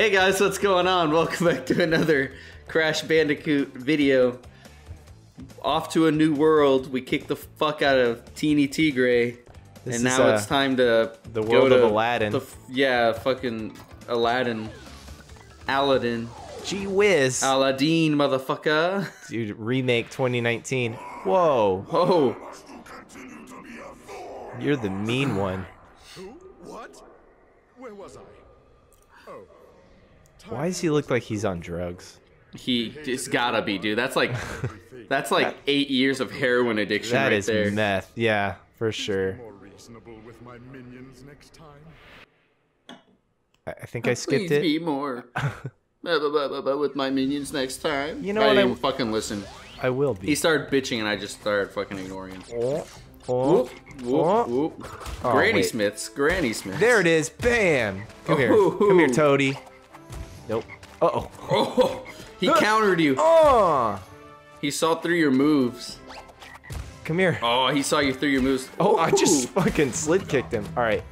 Hey guys, what's going on? Welcome back to another Crash Bandicoot video. Off to a new world. We kicked the fuck out of Teeny Tigray. This and now uh, it's time to the go world of to Aladdin. the yeah, fucking Aladdin. Aladdin. Gee whiz. Aladdin, motherfucker. Dude, remake 2019. Whoa, Whoa. you're the mean one. Who? What? Where was I? Oh. Why does he look like he's on drugs? he it's gotta be, dude. That's like that's like eight years of heroin addiction That right is there. meth. Yeah, for sure. With my minions next time. I, I think I skipped Please it. be more. Blah, blah, blah, blah, blah, with my minions next time. You know I what didn't I- fucking listen. I will be. He started bitching and I just started fucking ignoring him. Oh, oh, Whoop, whoop, oh. whoop. Oh, Granny wait. Smiths, Granny Smiths. There it is. Bam. Come here. Come here, Toady. Nope. Uh oh. Oh, he countered you. Oh. He saw through your moves. Come here. Oh, he saw you through your moves. Oh, I just fucking slid kicked him. All right.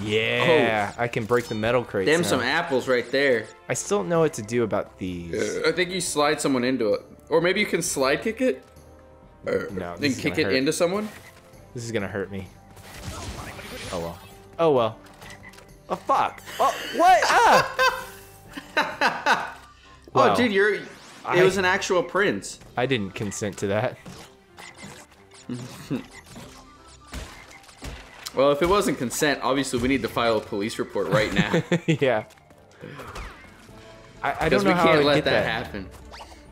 Yeah, oh. I can break the metal crates. Them now. some apples right there. I still don't know what to do about these. I think you slide someone into it. Or maybe you can slide kick it. No, and this is kick gonna it hurt. into someone. This is gonna hurt me. Oh well. Oh well. Oh fuck. Oh what? Ah! Wow. Oh, dude, you're. It I- was an actual prince. I didn't consent to that. Well, if it wasn't consent, obviously we need to file a police report right now. yeah. I, I don't we know how can't to let that, that. happen.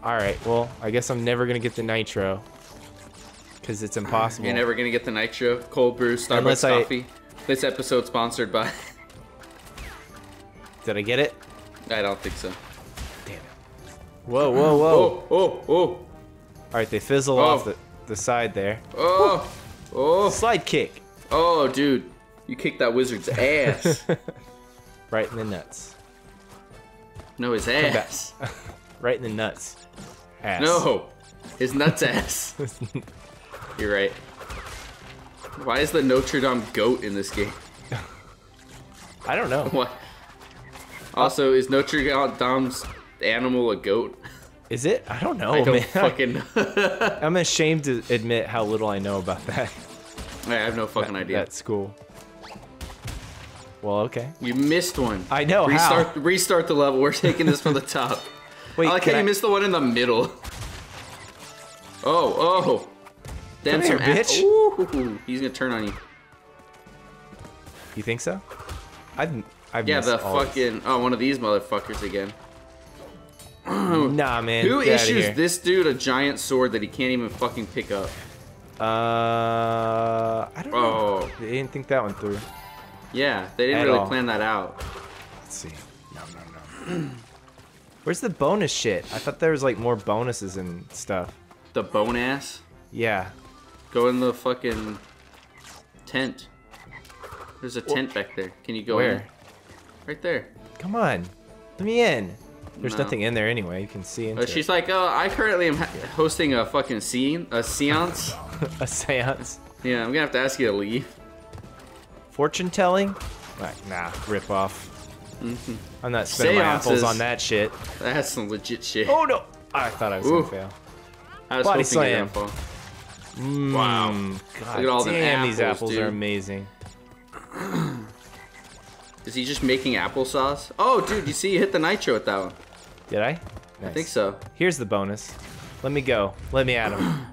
All right. Well, I guess I'm never gonna get the nitro because it's impossible. You're never gonna get the nitro, cold brew, Starbucks Unless I- coffee. This episode sponsored by. Did I get it? I don't think so. Damn it. Whoa, whoa, whoa! Oh, oh, oh, All right, they fizzle Oh. off the the side there. oh, oh, Slide kick. oh, dude! You kicked that wizard's ass. Right in the nuts. no, his ass. Right in the nuts. Ass. No, his nuts ass. You're right. Why is the Notre Dame goat in this game? I don't know. What? Uh, also, is Notre Dame's animal a goat? Is it? I don't know, I don't man. Fucking I'm ashamed to admit how little I know about that. I have no fucking idea. That school. Well, okay. You missed one. I know, how? Restart. Restart the level. We're taking this from the top. Wait, I like how I- you missed the one in the middle. Oh, oh. Then Come some here, bitch. Ooh, he's gonna turn on you. You think so? I've I've Yeah, the all this. fucking oh, one of these motherfuckers again. Nah, man. Who get outta issues here. this dude a giant sword that he can't even fucking pick up? Uh, I don't know. Oh, They didn't think that one through. yeah, they didn't At really all. plan that out. Let's see. No, no, no. Where's the bonus shit? I thought there was like more bonuses and stuff. The bone ass. Yeah. Go in the fucking tent. There's a tent back there. Can you go in? Right there. Come on. Let me in. There's No. nothing in there anyway. You can see into Uh, she's like, oh, I currently am ha- hosting a fucking scene, a seance. a seance. Yeah, I'm gonna have to ask you to leave. Fortune telling? Like, nah, rip off. Mm-hmm. I'm not spending my apples on that shit. That's some legit shit. Oh no! I thought I was Ooh. gonna fail. I was body slam. didn't. Wow. Mm, God Look at all damn, these apples, apples dude. are amazing. Is he just making applesauce? Oh, dude, you see, you hit the nitro with that one. Did I? I think so. Here's the bonus. Let me go. Let me at him.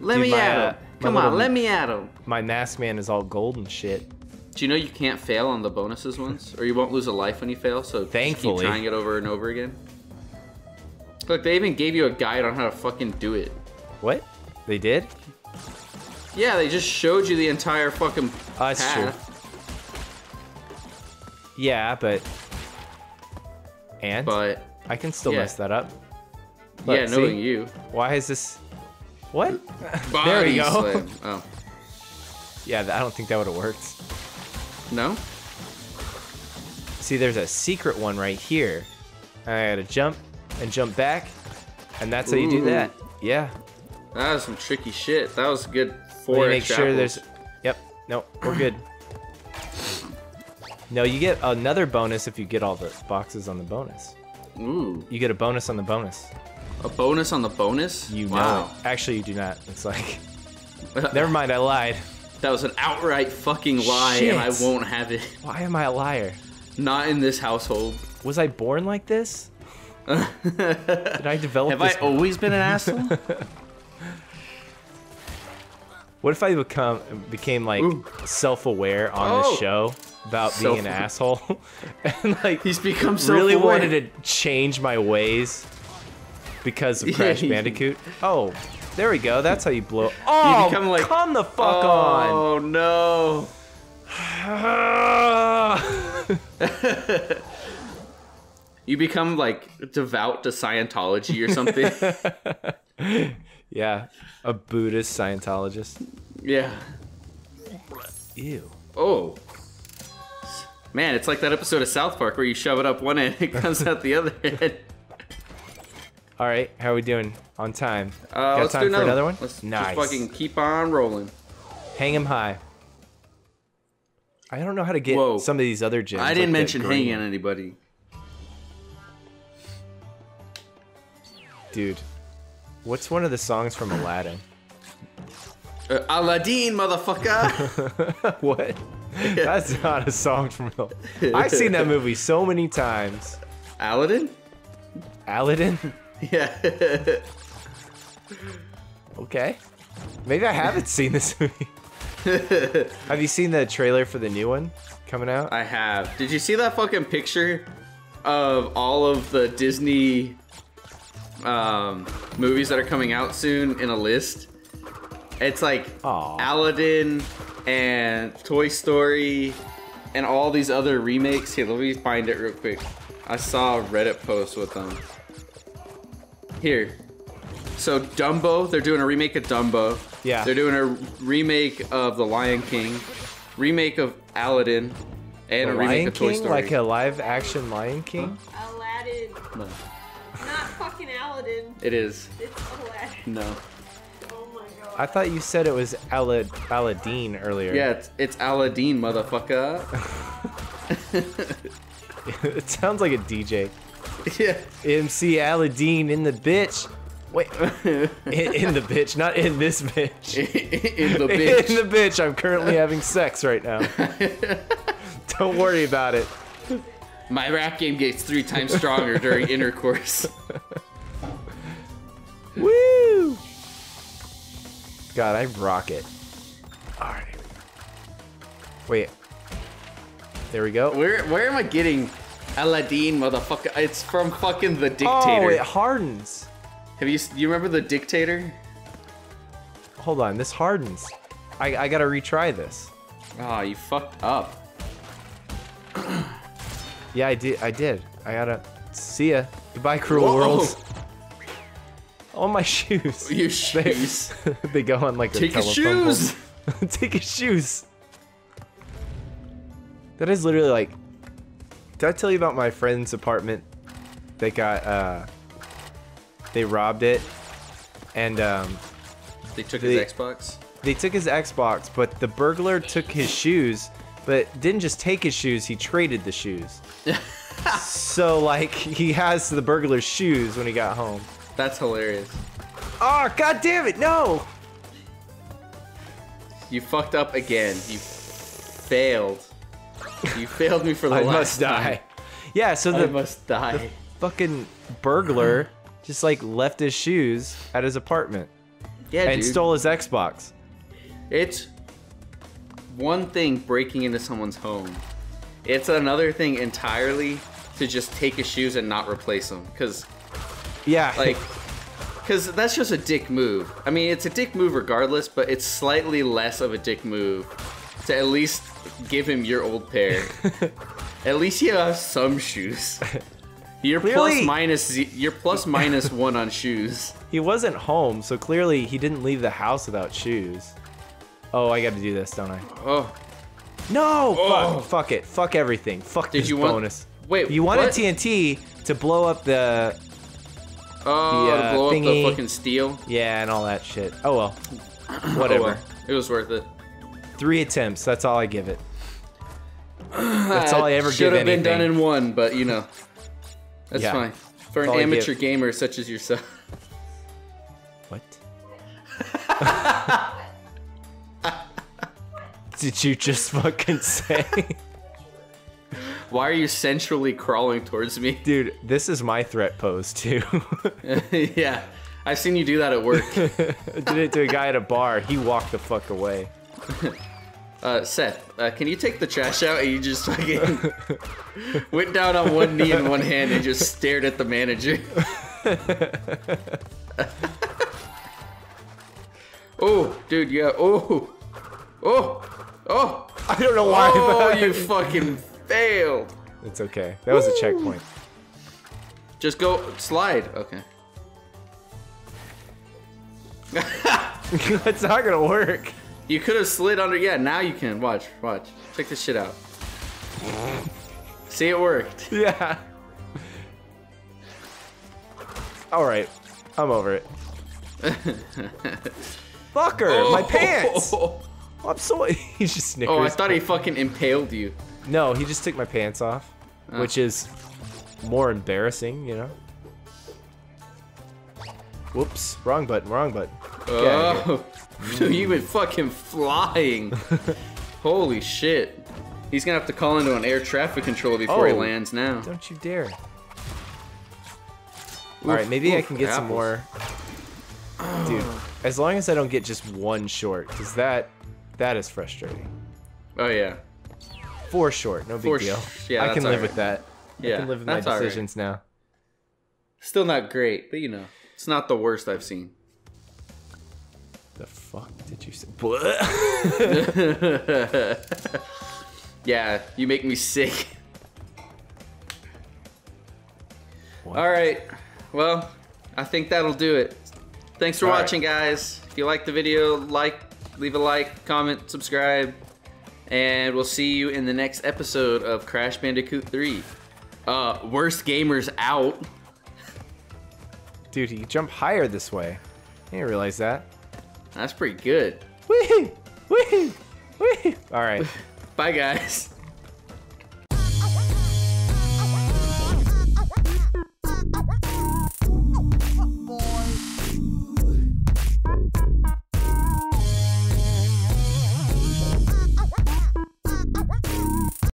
Let Dude, me my, at uh, him. my Come on, little- let me at him. My mask man is all gold and shit. Do you know you can't fail on the bonuses ones, or you won't lose a life when you fail? So Thankfully. keep trying it over and over again. Look, they even gave you a guide on how to fucking do it. What? They did? Yeah, they just showed you the entire fucking Oh, that's path. Yeah, but. And? But I can still yeah. mess that up. yeah, Look, knowing see? you, Why is this. What? body there we go. slam. Oh yeah, I don't think that would have worked. no, See, there's a secret one right here. I gotta jump and jump back, and that's how you do that. Yeah. that was some tricky shit. That was a good four make sure apples. there's. Yep. No, we're good. No, you get another bonus if you get all the boxes on the bonus. Ooh, You get a bonus on the bonus. a bonus on the bonus. You know wow. it. Actually, you do not. It's like, never mind. I lied. That was an outright fucking lie, and I won't have it. Why am I a liar? Not in this household. Was I born like this? Did I develop this? Have I always been an asshole? What if I become became like self-aware on Oh. the show about being an asshole, and like He's become really wanted to change my ways because of Crash Yeah. Bandicoot? Oh, there we go. That's how you blow. Oh, become like- come the fuck on! Oh no. You become like devout to Scientology or something. Yeah, a Buddhist Scientologist. yeah. Ew. Oh. Man, it's like that episode of South Park where you shove it up one end, it comes out the other end. All right, how are we doing on time? Uh, Got let's time do for another, another one? Let's nice. just fucking keep on rolling. Hang him high. I don't know how to get Whoa. some of these other gems. I didn't the mention hanging one. anybody. Dude, what's one of the songs from Aladdin? Uh, Aladdin, motherfucker! what? That's not a song from. I've seen that movie so many times. Aladdin? Aladdin? Yeah. Okay. Maybe I haven't seen this movie. Have you seen the trailer for the new one coming out? I have. Did you see that fucking picture of all of the Disney um, movies that are coming out soon in a list? It's like Aw. Aladdin and Toy Story and all these other remakes. Here, let me find it real quick. I saw a Reddit post with them. Here. So Dumbo, they're doing a remake of Dumbo. Yeah. They're doing a remake of The Lion King, remake of Aladdin, and The a remake Lion of Toy Story. like a live action Lion King. Aladdin. No, Aladdin. It is. It's Aladdin. No. Oh my god. I thought you said it was Alad- Aladdin earlier. Yeah, it's, it's Aladdin, motherfucker. it sounds like a DJ. yeah. MC Aladdin in the bitch. Wait, in, in the bitch, not in this bitch. in the bitch. In the bitch, I'm currently having sex right now. Don't worry about it. My rap game gets three times stronger during intercourse. Woo! God, I rock it. Alright. Wait. There we go. Where where am I getting Aladdin, motherfucker? It's from fucking the oh, Dictator. Oh, it hardens. Have you you remember the dictator? Hold on, this hardens. I, I gotta retry this. Oh, you fucked up. Yeah, I did. I did. I gotta. See ya. Goodbye, cruel Whoa. world. Oh, my shoes. Your shoes. they go on like a Take his telephone shoes. Take his shoes. That is literally like. Did I tell you about my friend's apartment? They got uh. They robbed it, and um, They took They- his Xbox. they took his Xbox, but the burglar took his shoes, but didn't just take his shoes. He traded the shoes. so like he has the burglar's shoes when he got home. That's hilarious. Oh god damn it! No. You fucked up again. You failed. You failed me for the last time. I last must die. time. Yeah. So I the must die. The fucking burglar just like left his shoes at his apartment Yeah, and dude. stole his Xbox. It's one thing breaking into someone's home. It's another thing entirely to just take his shoes and not replace them. Cause Yeah. like, cause that's just a dick move. I mean, it's a dick move regardless, but it's slightly less of a dick move to at least give him your old pair. at least you have some shoes. You're Clearly- minus you're plus minus one on shoes. he wasn't home, so clearly he didn't leave the house without shoes. Oh, I got to do this, don't I? Oh, No! Oh. Fuck, fuck it. Fuck everything. Fuck Did this you want- bonus. wait, You wanted what? TNT to blow up the oh, The, to uh, blow up the fucking steel. yeah and all that shit. Oh well. Oh, Whatever. well, it was worth it. Three attempts. That's all I give it. That's all I ever Should have been done in one, but you know, that's Yeah. fine. For an amateur gamer such as yourself. What? Did you just fucking say? Why are you centrally crawling towards me? Dude, this is my threat pose too. yeah, I've seen you do that at work. Did it to a guy at a bar. He walked the fuck away. Uh, Seth, uh, can you take the trash out? And you just fucking went down on one knee and one hand and just stared at the manager. oh, dude, yeah. Oh, oh, oh, I don't know why. oh! You fucking failed. It's okay. That was a checkpoint. Just go slide. Okay. That's not gonna work. You could have slid under. Yeah, now you can. Watch, watch. Check this shit out. See, it worked. Yeah. All right, I'm over it. Fucker, my oh. pants. Oh, I'm so. He just snickers. oh, I thought he fucking impaled you. No, he just took my pants off, Oh. which is more embarrassing, you know. Whoops, wrong button, wrong button. Oh, dude, you been fucking flying. Holy shit. He's gonna have to call into an air traffic control before he Oh. lands now. Don't you dare. All right, maybe I can get some more. Dude, as long as I don't get just one short, because that that is frustrating. Oh yeah. Four short, no big Four deal. sh- yeah, I can live alright. with that. I Yeah, can live with my decisions now. Still not great, but you know, it's not the worst I've seen. The fuck did you say? Yeah, you make me sick. What? All right. Well, I think that'll do it. Thanks for All right. watching, guys. If you liked the video, like, leave a like, comment, subscribe, and we'll see you in the next episode of Crash Bandicoot 3. Uh, Wurst Gamers out. Dude, you jump higher this way. I didn't realize that. That's pretty good. Wee! Wee! Wee! All right. Bye, guys.